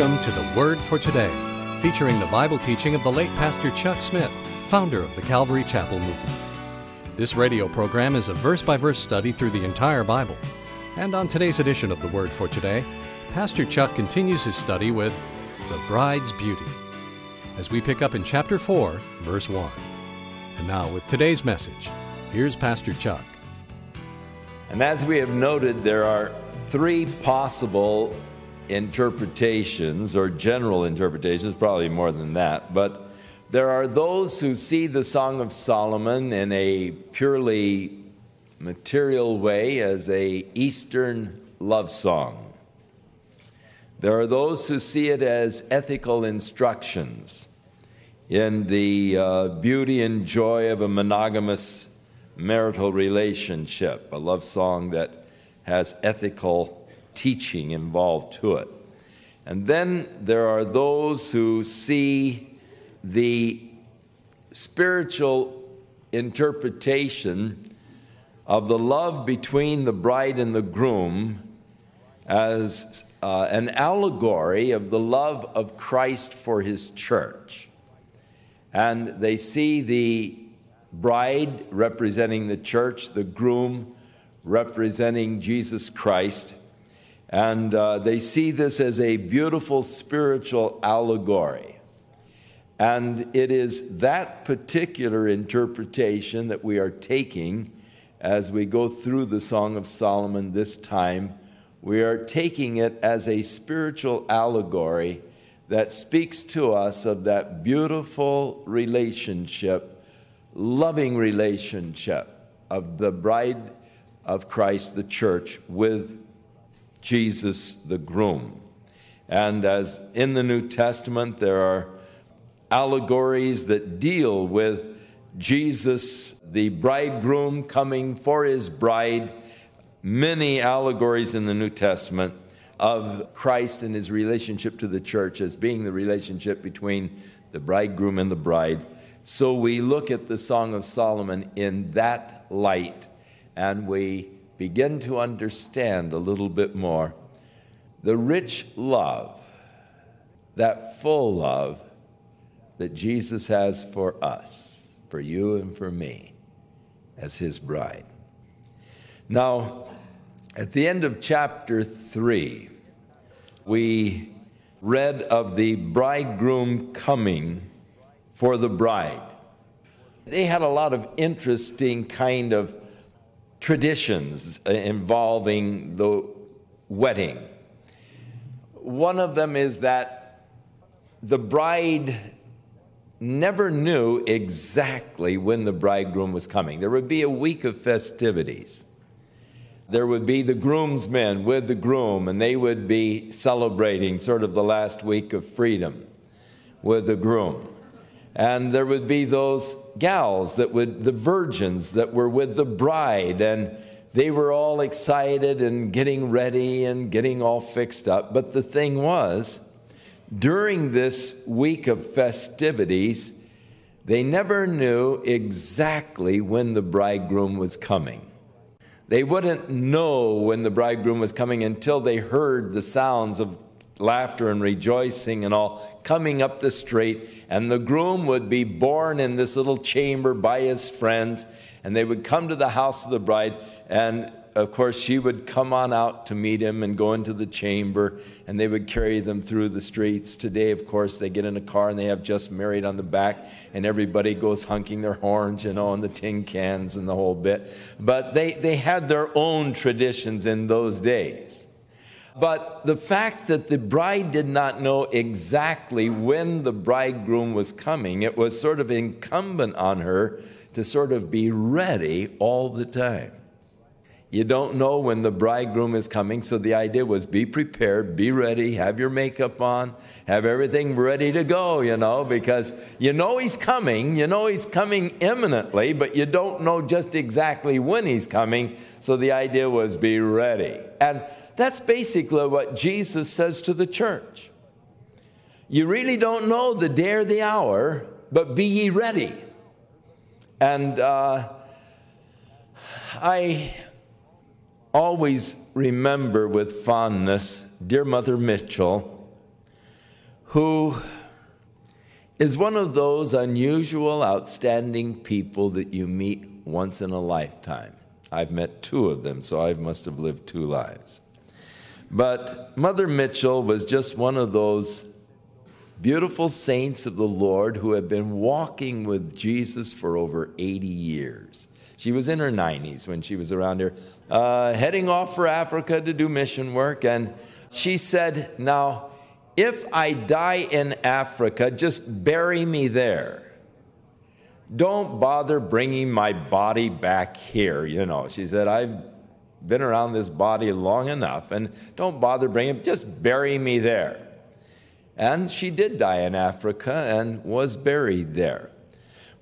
Welcome to the Word for Today, featuring the Bible teaching of the late Pastor Chuck Smith, founder of the Calvary Chapel movement. This radio program is a verse by verse study through the entire Bible. And on today's edition of the Word for Today, Pastor Chuck continues his study with The Bride's Beauty as we pick up in chapter 4, verse 1. And now, with today's message, here's Pastor Chuck. And as we have noted, there are three possible interpretations or general interpretations, probably more than that, but there are those who see the Song of Solomon in a purely material way as a Eastern love song. There are those who see it as ethical instructions in the uh, beauty and joy of a monogamous marital relationship, a love song that has ethical teaching involved to it. And then there are those who see the spiritual interpretation of the love between the bride and the groom as uh, an allegory of the love of Christ for his church. And they see the bride representing the church, the groom representing Jesus Christ, and uh, they see this as a beautiful spiritual allegory. And it is that particular interpretation that we are taking as we go through the Song of Solomon this time. We are taking it as a spiritual allegory that speaks to us of that beautiful relationship, loving relationship of the bride of Christ, the church, with Jesus the groom. And as in the New Testament, there are allegories that deal with Jesus, the bridegroom, coming for his bride. Many allegories in the New Testament of Christ and his relationship to the church as being the relationship between the bridegroom and the bride. So we look at the Song of Solomon in that light and we begin to understand a little bit more the rich love, that full love that Jesus has for us, for you and for me, as his bride. Now, at the end of chapter 3, we read of the bridegroom coming for the bride. They had a lot of interesting kind of traditions uh, involving the wedding. One of them is that the bride never knew exactly when the bridegroom was coming. There would be a week of festivities. There would be the groomsmen with the groom, and they would be celebrating sort of the last week of freedom with the groom. And there would be those gals that would, the virgins that were with the bride, and they were all excited and getting ready and getting all fixed up. But the thing was, during this week of festivities, they never knew exactly when the bridegroom was coming. They wouldn't know when the bridegroom was coming until they heard the sounds of laughter and rejoicing and all coming up the street. And the groom would be borne in this little chamber by his friends. And they would come to the house of the bride. And of course, she would come on out to meet him and go into the chamber, and they would carry them through the streets. Today, of course, they get in a car and they have just married on the back, and everybody goes honking their horns, you know, and the tin cans and the whole bit. But they, they had their own traditions in those days. But the fact that the bride did not know exactly when the bridegroom was coming, it was sort of incumbent on her to sort of be ready all the time. You don't know when the bridegroom is coming, so the idea was be prepared, be ready, have your makeup on, have everything ready to go, you know, because you know he's coming, you know he's coming imminently, but you don't know just exactly when he's coming, so the idea was be ready. And that's basically what Jesus says to the church. You really don't know the day or the hour, but be ye ready. And uh, I always remember with fondness dear Mother Mitchell who is one of those unusual, outstanding people that you meet once in a lifetime. I've met two of them, so I must have lived two lives. But Mother Mitchell was just one of those beautiful saints of the Lord who had been walking with Jesus for over 80 years. She was in her 90s when she was around here, uh, heading off for Africa to do mission work. And she said, Now, if I die in Africa, just bury me there. Don't bother bringing my body back here. You know, she said, I've been around this body long enough, and don't bother bringing, it, just bury me there. And she did die in Africa and was buried there.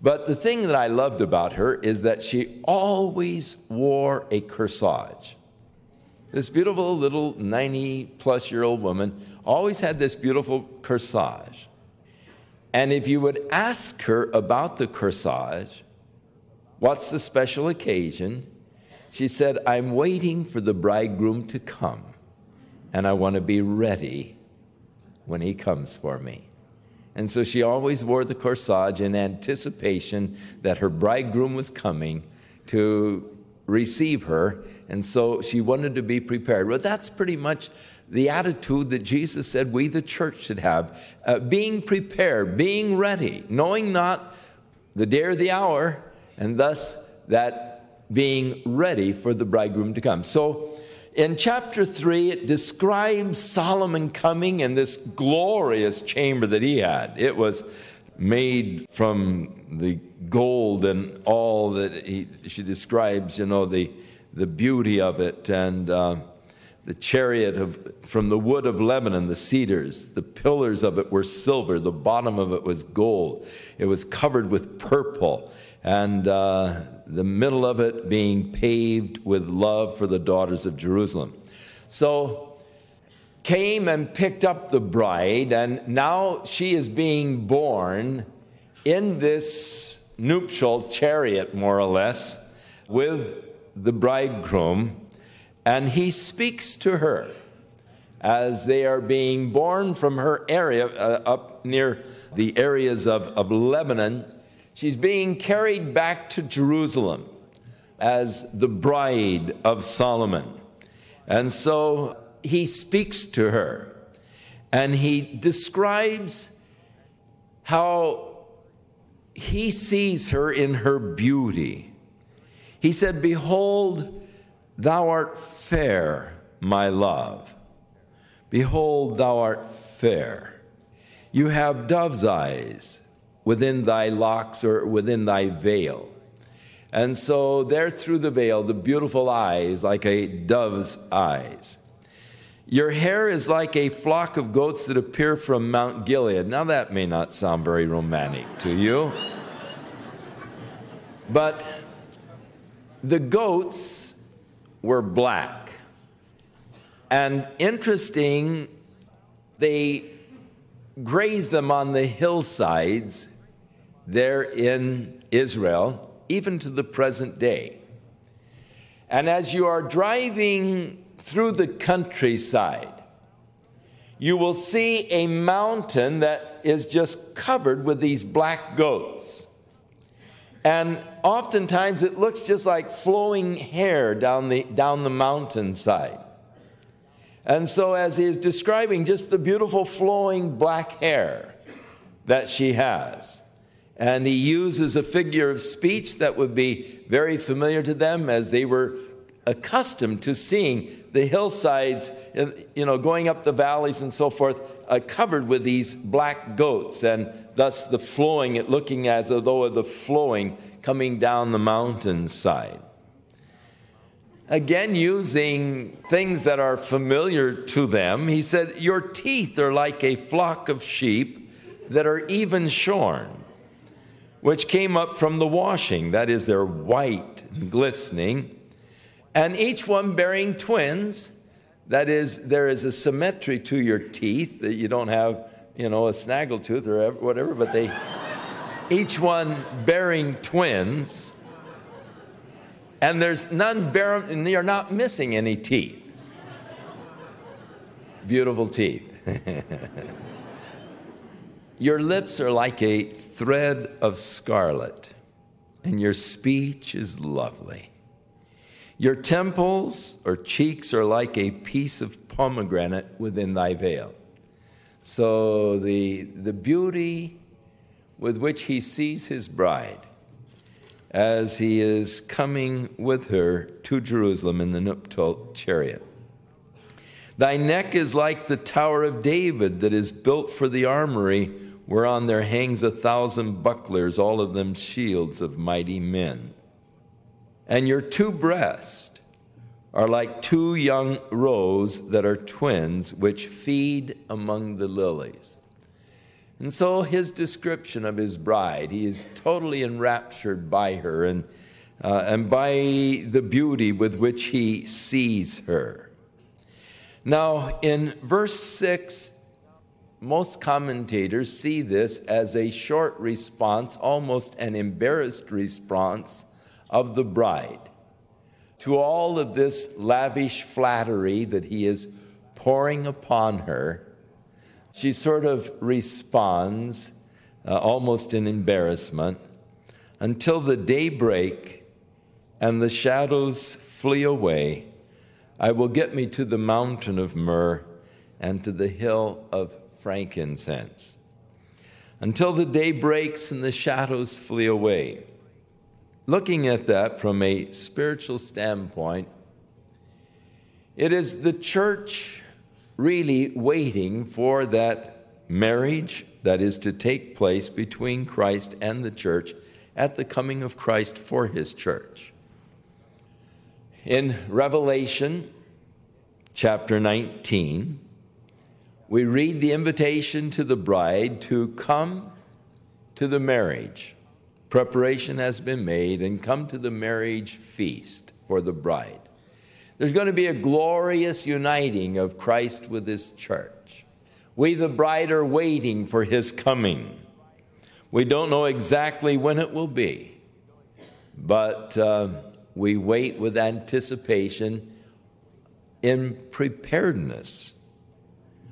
But the thing that I loved about her is that she always wore a corsage. This beautiful little 90 plus year old woman always had this beautiful corsage. And if you would ask her about the corsage, what's the special occasion? She said, I'm waiting for the bridegroom to come, and I want to be ready when he comes for me. And so she always wore the corsage in anticipation that her bridegroom was coming to receive her. And so she wanted to be prepared. Well, that's pretty much the attitude that Jesus said we, the church, should have uh, being prepared, being ready, knowing not the day or the hour, and thus that being ready for the bridegroom to come. So in chapter 3, it describes Solomon coming in this glorious chamber that he had. It was made from the gold and all that he, she describes, you know, the, the beauty of it. And uh, the chariot of, from the wood of Lebanon, the cedars, the pillars of it were silver, the bottom of it was gold. It was covered with purple, and uh, the middle of it being paved with love for the daughters of Jerusalem. So, came and picked up the bride, and now she is being borne in this nuptial chariot, more or less, with the bridegroom and he speaks to her as they are being borne from her area uh, up near the areas of, of Lebanon. She's being carried back to Jerusalem as the bride of Solomon. And so he speaks to her and he describes how he sees her in her beauty. He said, Behold, Thou art fair, my love. Behold, thou art fair. You have dove's eyes within thy locks or within thy veil. And so, there through the veil, the beautiful eyes, like a dove's eyes. Your hair is like a flock of goats that appear from Mount Gilead. Now, that may not sound very romantic to you, but the goats were black. And interesting, they grazed them on the hillsides there in Israel, even to the present day. And as you are driving through the countryside, you will see a mountain that is just covered with these black goats. And oftentimes it looks just like flowing hair down the, down the mountainside. And so, as he is describing just the beautiful flowing black hair that she has, and he uses a figure of speech that would be very familiar to them as they were accustomed to seeing the hillsides, you know, going up the valleys and so forth, uh, covered with these black goats, and thus the flowing, it looking as though the flowing coming down the mountainside. Again, using things that are familiar to them, he said, Your teeth are like a flock of sheep that are even shorn, which came up from the washing. That is, they're white and glistening and each one bearing twins. That is, there is a symmetry to your teeth that you don't have, you know, a snaggle tooth or whatever, but they, each one bearing twins. And there's none bearing, and you're not missing any teeth. Beautiful teeth. Your lips are like a thread of scarlet, and your speech is lovely. Your temples or cheeks are like a piece of pomegranate within thy veil. So the, the beauty with which he sees his bride as he is coming with her to Jerusalem in the nuptial chariot. Thy neck is like the Tower of David that is built for the armory, whereon there hangs a thousand bucklers, all of them shields of mighty men. And your two breasts are like two young roes that are twins, which feed among the lilies. And so his description of his bride, he is totally enraptured by her and, uh, and by the beauty with which he sees her. Now, in verse 6, most commentators see this as a short response, almost an embarrassed response of the bride to all of this lavish flattery that he is pouring upon her she sort of responds, uh, almost in embarrassment, until the daybreak and the shadows flee away. I will get me to the mountain of myrrh and to the hill of frankincense. Until the day breaks and the shadows flee away. Looking at that from a spiritual standpoint, it is the church really waiting for that marriage that is to take place between Christ and the church at the coming of Christ for his church. In Revelation chapter 19, we read the invitation to the bride to come to the marriage. Preparation has been made and come to the marriage feast for the bride. There's going to be a glorious uniting of Christ with his church. We, the bride, are waiting for his coming. We don't know exactly when it will be, but uh, we wait with anticipation in preparedness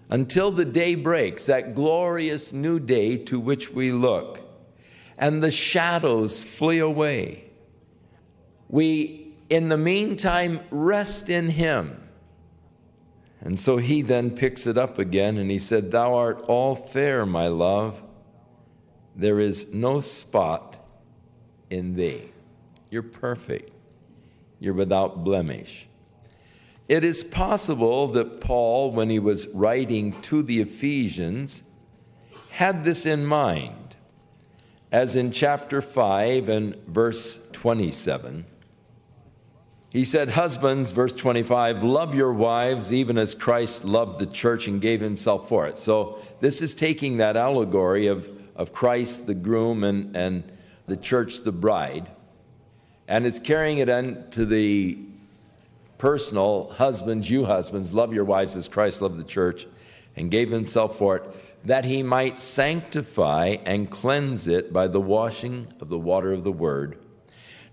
until the day breaks, that glorious new day to which we look, and the shadows flee away. We in the meantime, rest in him. And so he then picks it up again and he said, Thou art all fair, my love. There is no spot in thee. You're perfect. You're without blemish. It is possible that Paul, when he was writing to the Ephesians, had this in mind, as in chapter 5 and verse 27. He said, Husbands, verse 25, love your wives even as Christ loved the church and gave himself for it. So this is taking that allegory of, of Christ, the groom, and, and the church, the bride, and it's carrying it into the personal husbands, you husbands, love your wives as Christ loved the church and gave himself for it, that he might sanctify and cleanse it by the washing of the water of the word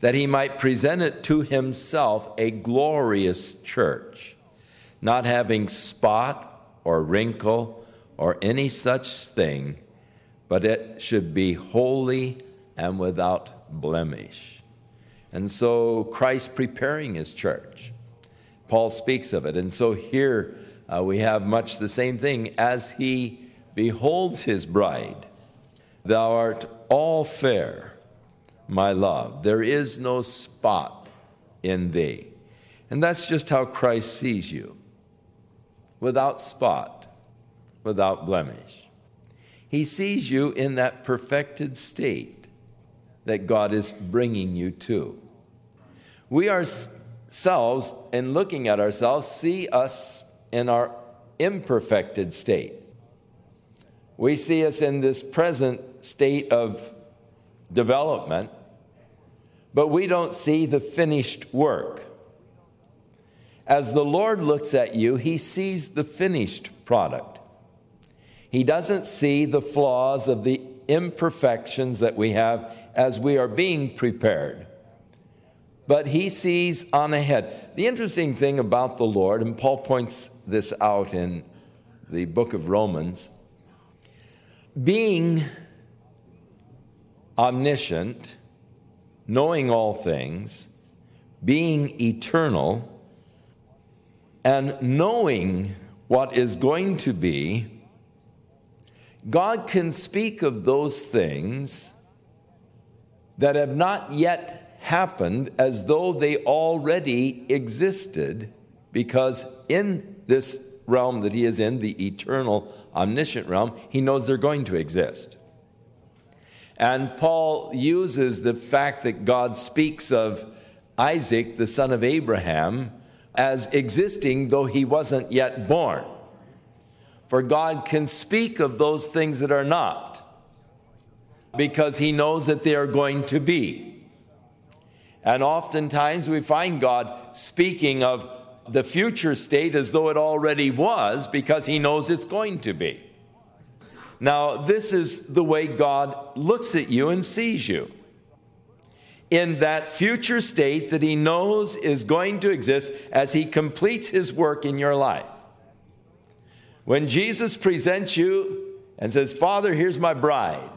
that he might present it to himself a glorious church, not having spot or wrinkle or any such thing, but it should be holy and without blemish. And so Christ preparing his church. Paul speaks of it. And so here uh, we have much the same thing as he beholds his bride. Thou art all fair my love. There is no spot in thee. And that's just how Christ sees you without spot, without blemish. He sees you in that perfected state that God is bringing you to. We ourselves, in looking at ourselves, see us in our imperfected state. We see us in this present state of development, but we don't see the finished work. As the Lord looks at you, He sees the finished product. He doesn't see the flaws of the imperfections that we have as we are being prepared. But he sees on ahead. The interesting thing about the Lord, and Paul points this out in the book of Romans, being omniscient, knowing all things, being eternal, and knowing what is going to be, God can speak of those things that have not yet happened as though they already existed, because in this realm that He is in, the eternal, omniscient realm, He knows they're going to exist. And Paul uses the fact that God speaks of Isaac, the son of Abraham, as existing though he wasn't yet born. For God can speak of those things that are not because he knows that they are going to be. And oftentimes we find God speaking of the future state as though it already was because he knows it's going to be. Now, this is the way God looks at you and sees you in that future state that he knows is going to exist as he completes his work in your life. When Jesus presents you and says, Father, here's my bride,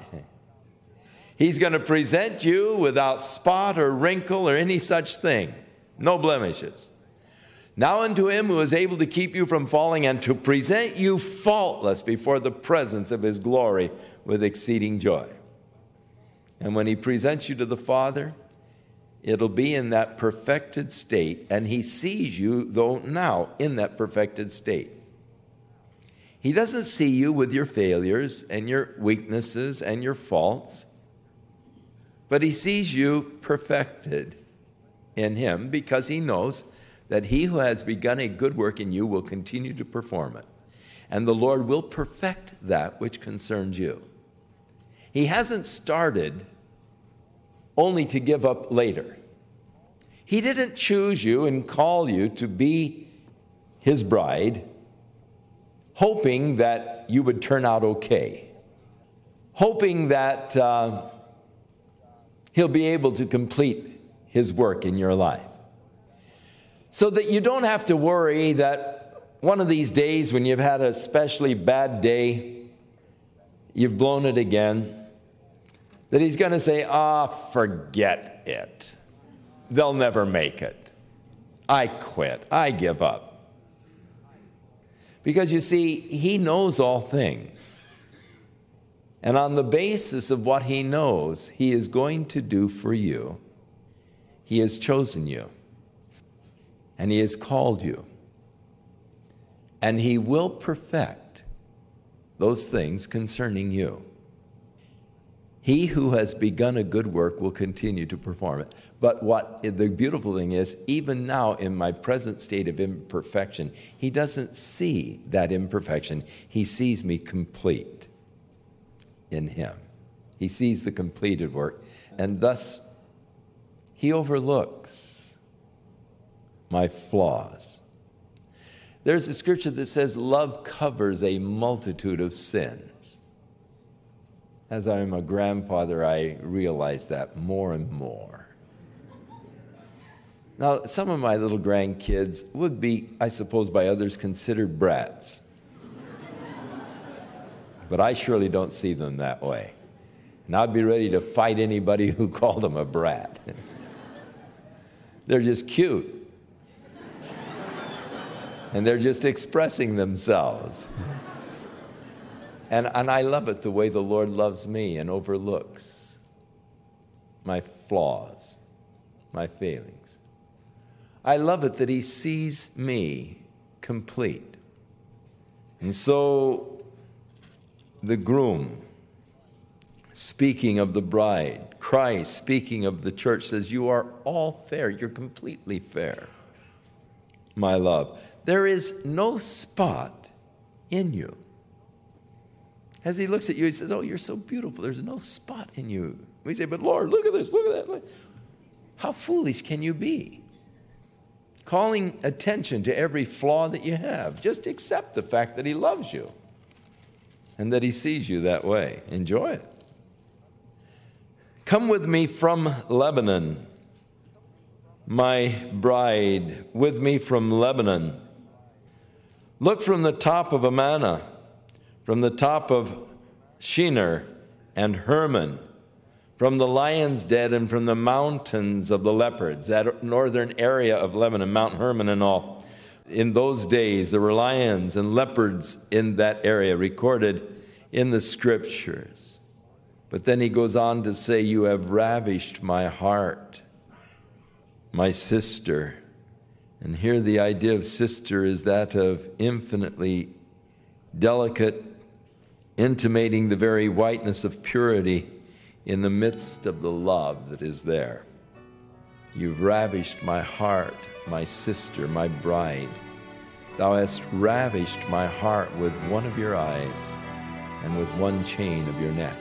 he's going to present you without spot or wrinkle or any such thing, no blemishes. Now unto him who is able to keep you from falling and to present you faultless before the presence of his glory with exceeding joy. And when he presents you to the Father, it'll be in that perfected state, and he sees you, though now, in that perfected state. He doesn't see you with your failures and your weaknesses and your faults, but he sees you perfected in him because he knows that he who has begun a good work in you will continue to perform it, and the Lord will perfect that which concerns you. He hasn't started only to give up later. He didn't choose you and call you to be his bride, hoping that you would turn out okay, hoping that uh, he'll be able to complete his work in your life. So that you don't have to worry that one of these days when you've had a especially bad day, you've blown it again that he's going to say, ah, forget it. They'll never make it. I quit. I give up. Because you see, he knows all things. And on the basis of what he knows, he is going to do for you. He has chosen you. And he has called you. And he will perfect those things concerning you. He who has begun a good work will continue to perform it. But what the beautiful thing is, even now in my present state of imperfection, he doesn't see that imperfection. He sees me complete in him. He sees the completed work, and thus he overlooks my flaws. There's a scripture that says, Love covers a multitude of sins. As I'm a grandfather, I realize that more and more. Now, some of my little grandkids would be, I suppose, by others considered brats. But I surely don't see them that way. And I'd be ready to fight anybody who called them a brat. they're just cute. and they're just expressing themselves. And, and I love it the way the Lord loves me and overlooks my flaws, my failings. I love it that He sees me complete. And so the groom, speaking of the bride, Christ speaking of the church, says, You are all fair. You're completely fair, my love. There is no spot in you. As he looks at you, he says, Oh, you're so beautiful. There's no spot in you. We say, But Lord, look at this, look at that. How foolish can you be? Calling attention to every flaw that you have. Just accept the fact that he loves you and that he sees you that way. Enjoy it. Come with me from Lebanon, my bride, with me from Lebanon. Look from the top of Amana from the top of Shenir, and Hermon, from the lion's den and from the mountains of the leopards, that northern area of Lebanon, Mount Hermon and all. In those days, there were lions and leopards in that area recorded in the scriptures. But then he goes on to say, You have ravished my heart, my sister. And here the idea of sister is that of infinitely delicate, intimating the very whiteness of purity in the midst of the love that is there. You've ravished my heart, my sister, my bride. Thou hast ravished my heart with one of your eyes and with one chain of your neck.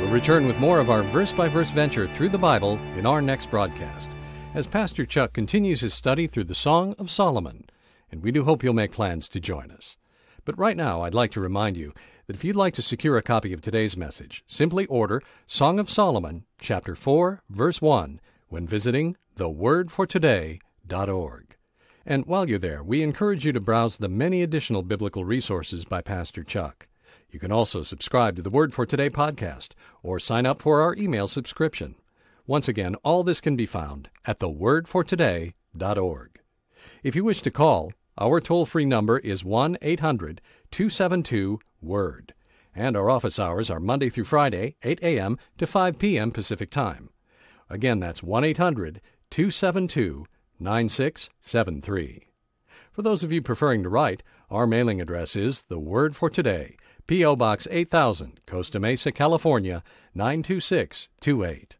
We'll return with more of our verse by verse venture through the Bible in our next broadcast as Pastor Chuck continues his study through the Song of Solomon and we do hope you'll make plans to join us. But right now, I'd like to remind you that if you'd like to secure a copy of today's message, simply order Song of Solomon, chapter 4, verse 1, when visiting thewordfortoday.org. And while you're there, we encourage you to browse the many additional biblical resources by Pastor Chuck. You can also subscribe to the Word for Today podcast or sign up for our email subscription. Once again, all this can be found at thewordfortoday.org. If you wish to call, our toll free number is 1 800 272 WORD, and our office hours are Monday through Friday, 8 a.m. to 5 p.m. Pacific Time. Again, that's 1 800 272 9673. For those of you preferring to write, our mailing address is The Word for Today, P.O. Box 8000, Costa Mesa, California 92628.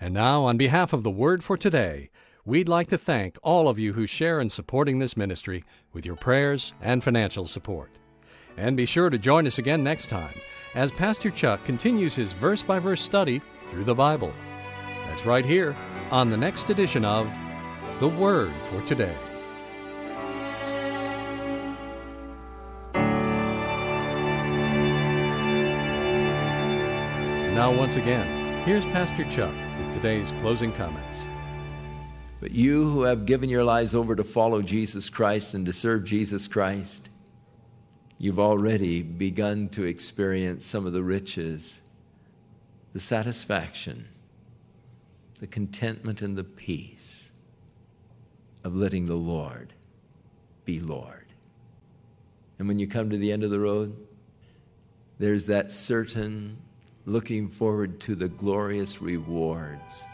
And now, on behalf of The Word for Today, We'd like to thank all of you who share in supporting this ministry with your prayers and financial support. And be sure to join us again next time as Pastor Chuck continues his verse by verse study through the Bible. That's right here on the next edition of The Word for Today. Now, once again, here's Pastor Chuck with today's closing comments. But you who have given your lives over to follow Jesus Christ and to serve Jesus Christ, you've already begun to experience some of the riches, the satisfaction, the contentment, and the peace of letting the Lord be Lord. And when you come to the end of the road, there's that certain looking forward to the glorious rewards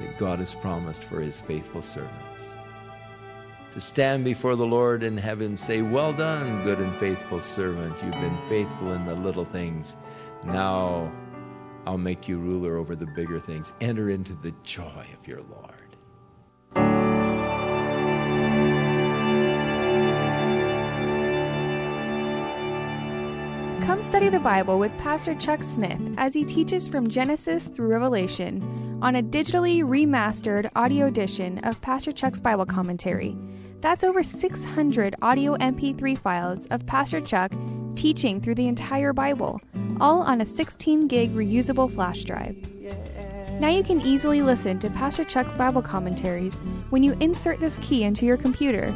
that God has promised for his faithful servants. To stand before the Lord and have him say, Well done, good and faithful servant. You've been faithful in the little things. Now I'll make you ruler over the bigger things. Enter into the joy of your Lord. Come study the Bible with Pastor Chuck Smith as he teaches from Genesis through Revelation on a digitally remastered audio edition of Pastor Chuck's Bible commentary. That's over 600 audio MP3 files of Pastor Chuck teaching through the entire Bible, all on a 16 gig reusable flash drive. Now you can easily listen to Pastor Chuck's Bible commentaries when you insert this key into your computer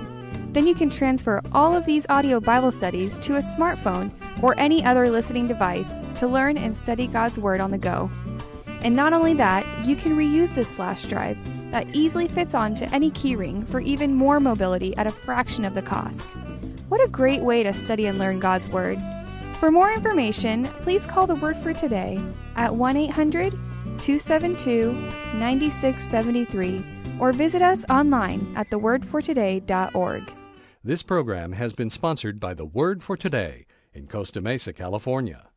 then you can transfer all of these audio Bible studies to a smartphone or any other listening device to learn and study God's Word on the go. And not only that, you can reuse this flash drive that easily fits onto any keyring for even more mobility at a fraction of the cost. What a great way to study and learn God's Word! For more information, please call the Word for Today at 1 800 272 9673 or visit us online at thewordfortoday.org. This program has been sponsored by the Word for Today in Costa Mesa, California.